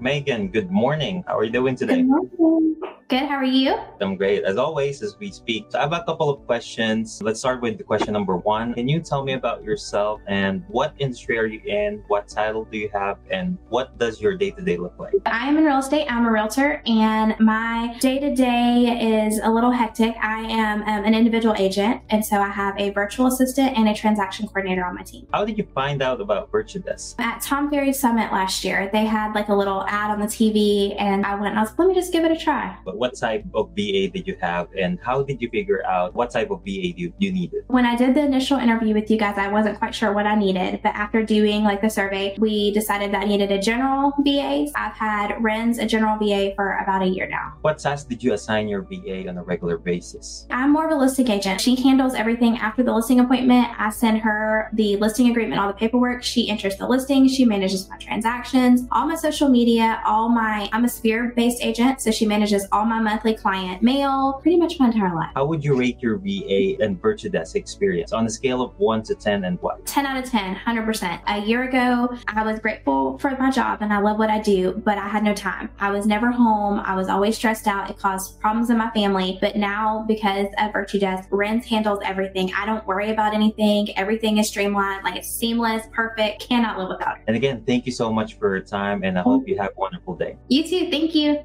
Megan, good morning. How are you doing today? Good morning. Good. How are you? I'm great. As always, as we speak, so I have a couple of questions. Let's start with the question number one. Can you tell me about yourself and what industry are you in? What title do you have? And what does your day to day look like? I am in real estate. I'm a realtor, and my day to day is a little hectic. I am um, an individual agent, and so I have a virtual assistant and a transaction coordinator on my team. How did you find out about VirtuDesk? At Tom Ferry Summit last year, they had like a little ad on the TV, and I went and I was like, let me just give it a try. But what type of VA did you have, and how did you figure out what type of VA you, you needed? When I did the initial interview with you guys, I wasn't quite sure what I needed, but after doing like the survey, we decided that I needed a general VA. I've had Ren's a general VA for about a year now. What tasks did you assign your VA on a regular basis? I'm more of a listing agent. She handles everything after the listing appointment. I send her the listing agreement, all the paperwork. She enters the listing. She manages my transactions, all my social media, all my, I'm a Sphere based agent. So she manages all my monthly client mail, pretty much my entire life. How would you rate your VA and VirtuDesk experience on a scale of 1 to 10 and what? 10 out of 10, 100%. A year ago, I was grateful for my job and I love what I do, but I had no time. I was never home. I was always stressed out. It caused problems in my family. But now, because of VirtuDesk, Ren's handles everything. I don't worry about anything. Everything is streamlined, like it's seamless, perfect. Cannot live without it. And again, thank you so much for your time and I hope mm. you have a wonderful day. You too. Thank you.